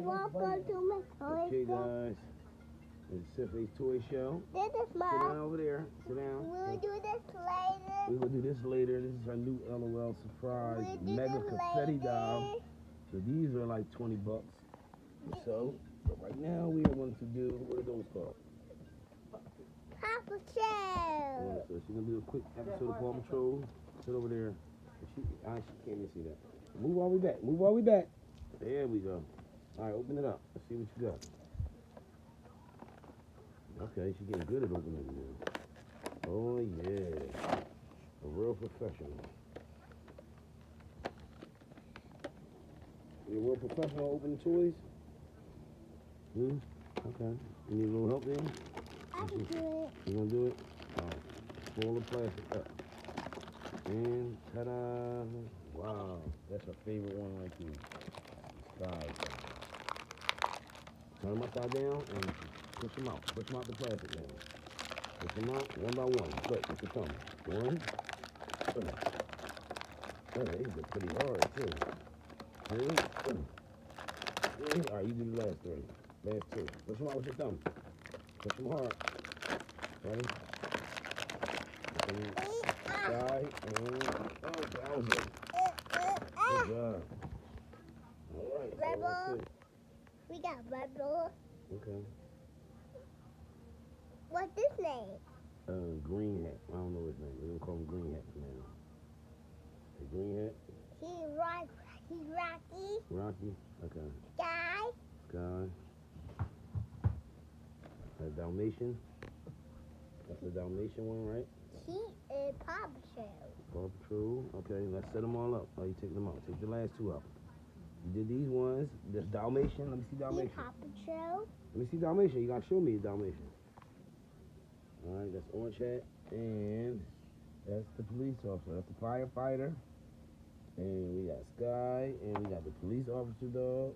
Welcome to my toy Okay, guys. It's Symphanee's Toy Show. This is Sit down over there. Sit down. We'll do this later. Going to do this later. This is our new LOL surprise We'll mega this confetti later. doll. So these are like 20 bucks. So, but right now we are going to do, what are those called? Papa Yeah, Show. so she's going to do a quick episode of Paw Patrol. Sit over there. She, ah, she can't even see that. Move all the way back. Move all the way back. There we go. All right, open it up. Let's see what you got. Okay, she's getting good at opening it now. Oh, yeah. A real professional. You a real professional opening toys? Hmm? Okay. You need a little help there? I can do it. You gonna do it? Alright. Pull the plastic up. And ta-da! Wow, that's her favorite one right there. Skye. Turn them upside down and push them out. Push them out the plastic now. Push them out one by one. Quick, with your thumb. One. Two. Oh, these are pretty hard too. Three. All right, you do the last three. Last two. Push them out with your thumb. Push them hard. Ready? And Skye and oh, Bowser. Good job. All right. Rebel. We got Rebel. Okay. What's his name? Uh, Green Hat. I don't know his name. We're gonna call him Green Hat from now. The Green Hat. He rock. He's Rocky. Rocky. Okay. Guy. Skye. A Dalmatian. That's the Dalmatian one, right? He is Papa Show. Paw Patrol. Okay, let's set them all up. Oh, you take them out. Take the last two out. Did these ones. This Dalmatian. Let me see Dalmatian. Show. Let me see Dalmatian. You gotta show me Dalmatian. All right, that's Orange Hat, and that's the police officer. That's the firefighter, and we got Skye, and we got the police officer dog.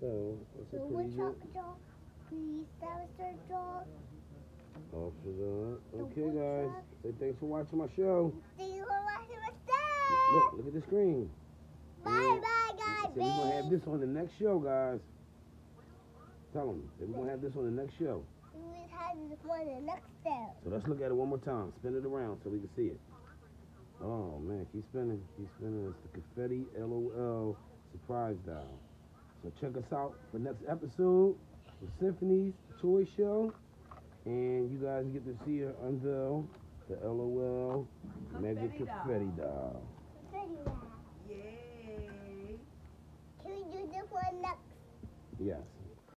So it's So pretty good dog? Police officer dog. officer dog. Okay, guys, say thanks for watching my show. See you watching my stuff. Look, look at the screen. Bye Yeah. bye guys. So we're gonna have this on the next show, guys. Tell them we're gonna have this on the next show. We have this one the next step. So let's look at it one more time. Spin it around so we can see it. Oh man, keep spinning, keep spinning. It's the confetti LOL surprise dial. So check us out for next episode of Symphanee's Toy Show. And you guys get to see her unveil the LOL Mega Confetti doll. Confetti doll. Pretty loud. Yay! Can we do this one next? Yes.